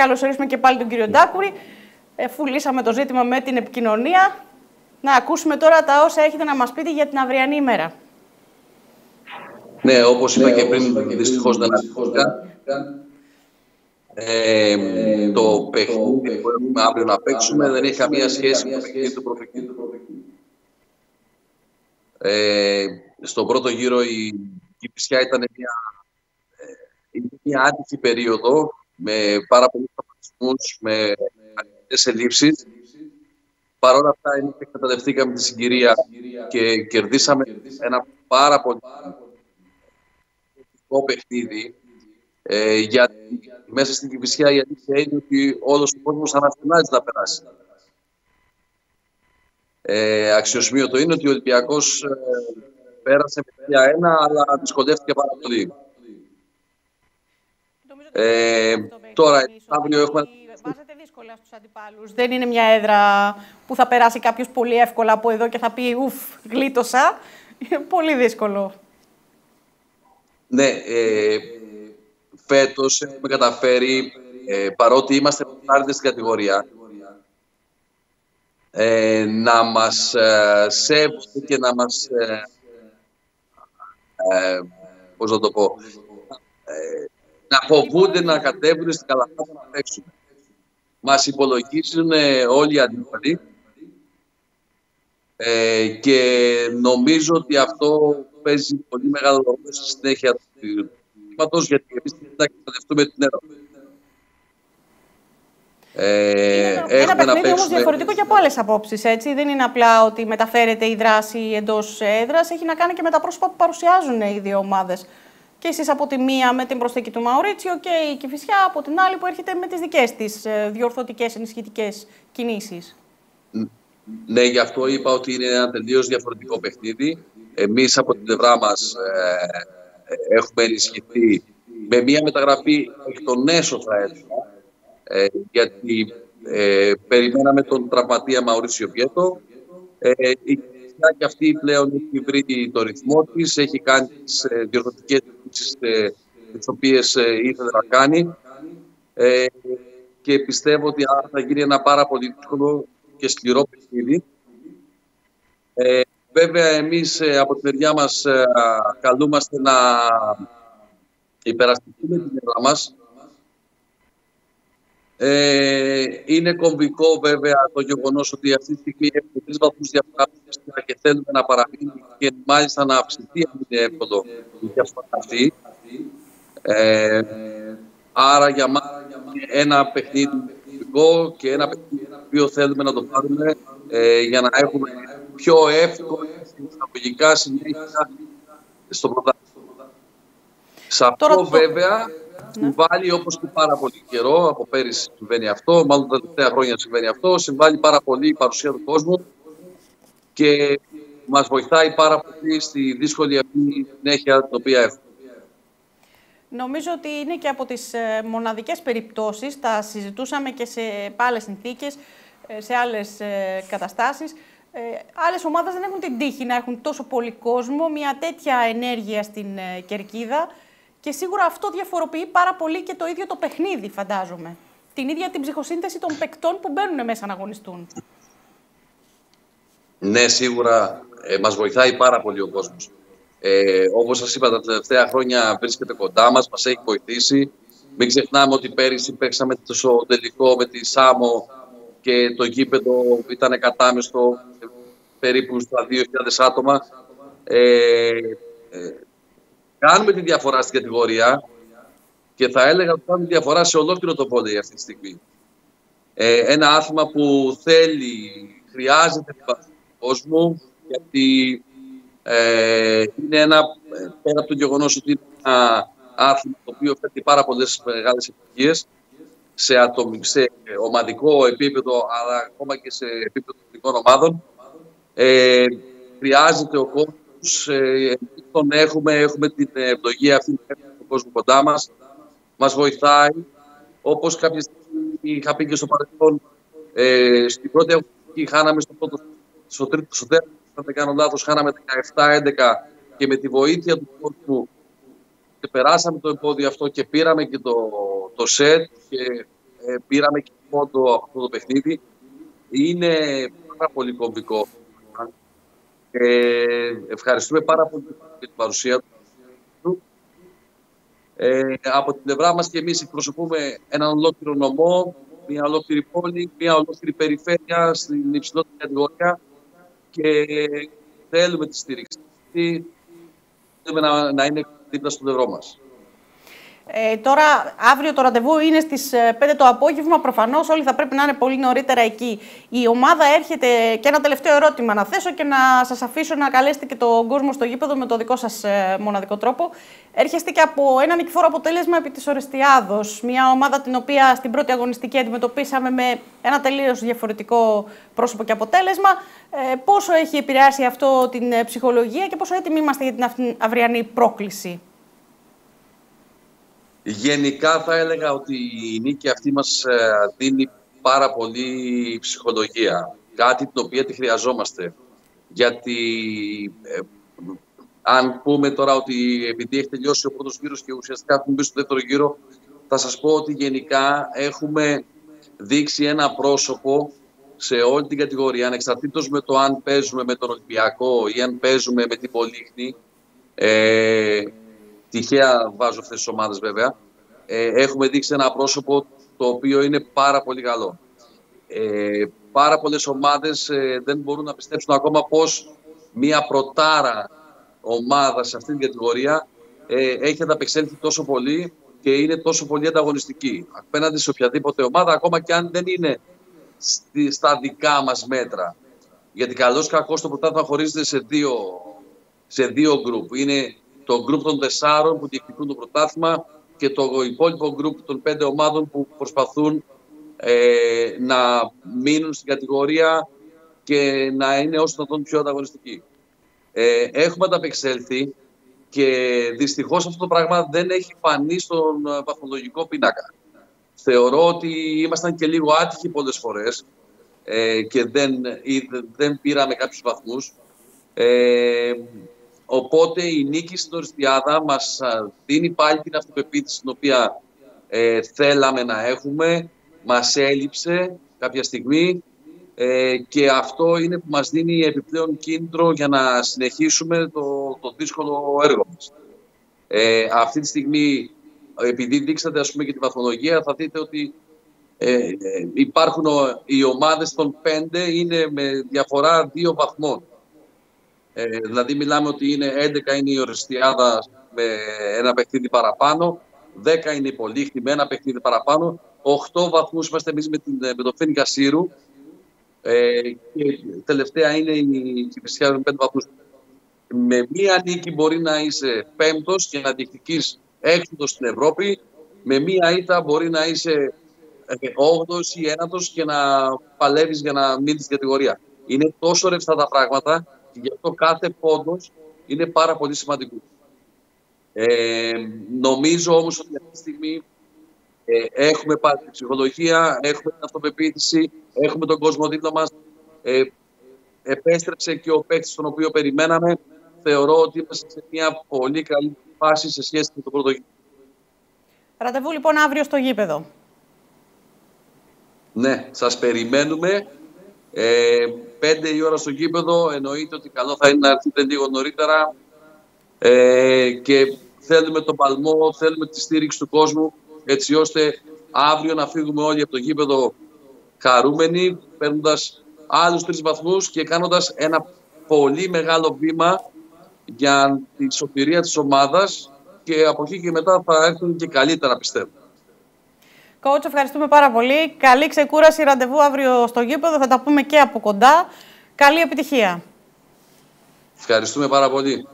καλωσορίσουμε και πάλι τον κύριο Ντάκουρη. Εφού λύσαμε το ζήτημα με την επικοινωνία, να ακούσουμε τώρα τα όσα έχετε να μας πείτε για την αυριανή ημέρα. Ναι, όπως είπα και πριν, δυστυχώς δεν ακούγα. Ε, το παιχνίδι που έχουμε αύριο να παίξουμε δεν έχει καμία σχέση με το παιχνίδι του προφητή. Ε, στον πρώτο γύρο η Κηφισιά ήταν μια, ε, μια άτυχη περίοδο με πάρα πολλούς τραυματισμούς, με αρκετές ελλείψεις. Παρ' όλα αυτά, εμείς εκμεταλλευτήκαμε τη συγκυρία και κερδίσαμε ένα πάρα πολύ σημαντικό παιχνίδι. Ε, γιατί μέσα στην Κηφισιά η αλήθεια είναι ότι όλος ο κόσμος αναστημάζει να περάσει. Ε, αξιοσμίωτο είναι ότι ο Ολυμπιακός ε, πέρασε με 3-1, αλλά δυσκολεύτηκε πάρα πολύ. Ε, τώρα, αύριο έχουμε... Βάζετε δύσκολα στους αντιπάλους. Δεν είναι μια έδρα που θα περάσει κάποιος πολύ εύκολα από εδώ και θα πει «Ουφ, γλίτωσα». Είναι πολύ δύσκολο. Ναι, ε, φέτος έχουμε καταφέρει, ε, παρότι είμαστε πρωτάρτητες στην κατηγορία, ε, να μας ε, σέβονται και να μας, ε, ε, πώς να το πω, ε, να φοβούνται να κατέβουν στην Καλαμάτα να παίξουν. Μας υπολογίζουν όλοι οι αντίπαλοι ε, και νομίζω ότι αυτό παίζει πολύ μεγάλο ρόλο στη συνέχεια του κύματος γιατί εμείς θα εκπαιδευτούμε την έρωτα. Ε, είναι ένα παιχνίδι όμως διαφορετικό και από άλλες απόψεις, έτσι. Δεν είναι απλά ότι μεταφέρεται η δράση εντός έδρας, έχει να κάνει και με τα πρόσωπα που παρουσιάζουν οι δύο ομάδες. Και εσείς από τη μία με την προσθήκη του Μαουρίτσιο και η Κηφισιά από την άλλη που έρχεται με τις δικές της ε, διορθωτικές ενισχυτικές κινήσεις. Ναι, γι' αυτό είπα ότι είναι ένα τελείως διαφορετικό παιχνίδι. Εμείς από την πλευρά μας ε, έχουμε ενισχυθεί με μια μεταγραφή εκ των έσω θα έλεγα, ε, γιατί ε, περιμέναμε τον τραυματία Μαουρίσιο Πιέτο. Ε, η και αυτή πλέον έχει βρει το ρυθμό της, έχει κάνει τις ε, διορθωτικές ε, τις οποίες ε, ήθελε να κάνει ε, και πιστεύω ότι θα γίνει ένα πάρα πολύ δύσκολο και σκληρό παιχνίδι. Ε, βέβαια, εμείς ε, από τη μεριά μας ε, καλούμαστε να υπεραστηθούμε την έδρα μας. Ε, είναι κομβικό βέβαια το γεγονός ότι αυτή τη στιγμή έχουμε τρεις βαθμούς διαφορά και θέλουμε να παραμείνει και μάλιστα να αυξηθεί αν είναι εύκολο η διαφορά αυτή. Ε, άρα για μας ένα παιχνίδι κομβικό και ένα παιχνίδι το οποίο θέλουμε να το πάρουμε ε, για να έχουμε πιο εύκολα εισαγωγικά συνέχεια στο πρωτάθλημα. Σε αυτό βέβαια ναι. Συμβάλλει όπως και πάρα πολύ καιρό, από πέρυσι συμβαίνει αυτό, μάλλον τα τελευταία χρόνια συμβαίνει αυτό, συμβάλλει πάρα πολύ η παρουσία του κόσμου και μας βοηθάει πάρα πολύ στη δύσκολη αυτή συνέχεια την οποία έχουμε. Νομίζω ότι είναι και από τις ε, μοναδικές περιπτώσεις, τα συζητούσαμε και σε άλλες συνθήκες, ε, σε άλλες ε, καταστάσεις. Άλλες ομάδες δεν έχουν την τύχη να έχουν τόσο πολύ κόσμο, μια τέτοια ενέργεια στην κερκίδα και σίγουρα αυτό διαφοροποιεί πάρα πολύ και το ίδιο το παιχνίδι, φαντάζομαι. Την ίδια την ψυχοσύνθεση των παικτών που μπαίνουν μέσα να αγωνιστούν. Ναι, σίγουρα ε, μας βοηθάει πάρα πολύ ο κόσμος. Ε, όπως σας είπα, τα τελευταία χρόνια βρίσκεται κοντά μας, μας έχει βοηθήσει. Μην ξεχνάμε ότι πέρυσι παίξαμε το τελικό με τη Σάμο και το γήπεδο ήταν κατάμεστο περίπου στα 2.000 άτομα. Ε, ε, Κάνουμε τη διαφορά στην κατηγορία και θα έλεγα ότι κάνουμε τη διαφορά σε ολόκληρο το πόδι αυτή τη στιγμή. Ε, ένα άθλημα που θέλει, χρειάζεται την του κόσμου, γιατί ε, είναι ένα, πέρα από το γεγονός ότι είναι ένα άθλημα το οποίο φέρνει πάρα πολλές μεγάλες επιτυχίες σε, σε ομαδικό επίπεδο, αλλά ακόμα και σε επίπεδο εθνικών ομάδων. Ε, χρειάζεται ο κόσμος ε, τον έχουμε, έχουμε την ευλογία αυτή του κόσμου κοντά μας. Μας βοηθάει. Όπως κάποια στιγμή είχα πει και στο παρελθόν, ε, στην πρώτη αγωνιστική χάναμε στο πρώτο, στο τρίτο, στο τέταρτο, αν δεν κάνω λάθος, χάναμε 17-11 και με τη βοήθεια του κόσμου και περάσαμε το εμπόδιο αυτό και πήραμε και το, το σετ και πήραμε και πόντο από αυτό το παιχνίδι. Είναι πάρα πολύ κομβικό. Ε, ευχαριστούμε πάρα πολύ για την παρουσία του. Ε, από την πλευρά μας και εμείς εκπροσωπούμε έναν ολόκληρο νομό, μια ολόκληρη πόλη, μια ολόκληρη περιφέρεια στην υψηλότερη κατηγορία και θέλουμε τη στήριξη. Θέλουμε να, να είναι δίπλα στο πλευρό μας. Ε, τώρα, αύριο το ραντεβού είναι στις 5 ε, το απόγευμα. Προφανώς όλοι θα πρέπει να είναι πολύ νωρίτερα εκεί. Η ομάδα έρχεται και ένα τελευταίο ερώτημα να θέσω και να σας αφήσω να καλέσετε και τον κόσμο στο γήπεδο με το δικό σας ε, μοναδικό τρόπο. Έρχεστε και από ένα νικηφόρο αποτέλεσμα επί της Ορεστιάδος. Μια ομάδα την οποία στην πρώτη αγωνιστική αντιμετωπίσαμε με ένα τελείως διαφορετικό πρόσωπο και αποτέλεσμα. Ε, πόσο έχει επηρεάσει αυτό την ε, ψυχολογία και πόσο έτοιμοι είμαστε για την αυριανή πρόκληση; Γενικά θα έλεγα ότι η νίκη αυτή μας ε, δίνει πάρα πολύ ψυχολογία. Κάτι το οποίο τη χρειαζόμαστε. Γιατί ε, αν πούμε τώρα ότι επειδή έχει τελειώσει ο πρώτος γύρος και ουσιαστικά έχουμε μπει στο δεύτερο γύρο, θα σας πω ότι γενικά έχουμε δείξει ένα πρόσωπο σε όλη την κατηγορία, ανεξαρτήτως με το αν παίζουμε με τον Ολυμπιακό ή αν παίζουμε με την Πολύχνη. Ε, Τυχαία βάζω αυτές τις ομάδες βέβαια. Ε, έχουμε δείξει ένα πρόσωπο το οποίο είναι πάρα πολύ καλό. Ε, πάρα πολλές ομάδες ε, δεν μπορούν να πιστέψουν ακόμα πώς μια πρωτάρα ομάδα σε αυτήν την κατηγορία ε, έχει ανταπεξέλθει τόσο πολύ και είναι τόσο πολύ ανταγωνιστική. Απέναντι σε οποιαδήποτε ομάδα, ακόμα και αν δεν είναι στα δικά μας μέτρα. Γιατί καλώς κακώς το πρωτάθλημα χωρίζεται σε δύο, σε δύο γκρουπ. Είναι το γκρουπ των τεσσάρων που διεκδικούν το πρωτάθλημα και το υπόλοιπο γκρουπ των πέντε ομάδων που προσπαθούν ε, να μείνουν στην κατηγορία και να είναι όσο το πιο ανταγωνιστικοί. Ε, έχουμε ανταπεξέλθει και δυστυχώς αυτό το πράγμα δεν έχει φανεί στον παθολογικό πίνακα. Θεωρώ ότι ήμασταν και λίγο άτυχοι πολλές φορές ε, και δεν, δεν πήραμε κάποιους βαθμούς. Ε, Οπότε η νίκη στην Οριστιάδα μας δίνει πάλι την αυτοπεποίθηση την οποία ε, θέλαμε να έχουμε. Μας έλειψε κάποια στιγμή ε, και αυτό είναι που μας δίνει επιπλέον κίνητρο για να συνεχίσουμε το, το δύσκολο έργο μας. Ε, αυτή τη στιγμή, επειδή δείξατε ας πούμε και τη βαθμολογία, θα δείτε ότι ε, ε υπάρχουν οι ομάδες των πέντε είναι με διαφορά δύο βαθμών. Ε, δηλαδή μιλάμε ότι είναι 11 είναι η Οριστιάδα με ένα παιχνίδι παραπάνω, 10 είναι η Πολύχτη με ένα παιχνίδι παραπάνω, 8 βαθμούς είμαστε εμείς με, την, με το Φίνικα Σύρου ε, και τελευταία είναι η Κυφυσιά με 5 βαθμούς. Με μία νίκη μπορεί να είσαι πέμπτος και να διεκδικείς έξοδος στην Ευρώπη, με μία ήττα μπορεί να είσαι 8 ή 9 και να παλεύεις για να μείνεις στην κατηγορία. Είναι τόσο ρευστά τα πράγματα και γι' αυτό κάθε πόντος είναι πάρα πολύ σημαντικό. Ε, νομίζω όμως ότι αυτή τη στιγμή ε, έχουμε πάρει την ψυχολογία, έχουμε την αυτοπεποίθηση, έχουμε τον κόσμο δίπλα μας. Ε, επέστρεψε και ο παίκτης τον οποίο περιμέναμε. Θεωρώ ότι είμαστε σε μια πολύ καλή φάση σε σχέση με το πρώτο γήπεδο. Ραντεβού λοιπόν αύριο στο γήπεδο. Ναι, σας περιμένουμε. Ε, 5 η ώρα στο γήπεδο, εννοείται ότι καλό θα είναι να έρθετε λίγο νωρίτερα ε, και θέλουμε τον παλμό, θέλουμε τη στήριξη του κόσμου έτσι ώστε αύριο να φύγουμε όλοι από το γήπεδο χαρούμενοι, παίρνοντας άλλους τρεις βαθμούς και κάνοντας ένα πολύ μεγάλο βήμα για τη σωτηρία της ομάδας και από εκεί και μετά θα έρθουν και καλύτερα πιστεύω. Coach, ευχαριστούμε πάρα πολύ. Καλή ξεκούραση, ραντεβού αύριο στο γήπεδο. Θα τα πούμε και από κοντά. Καλή επιτυχία. Ευχαριστούμε πάρα πολύ.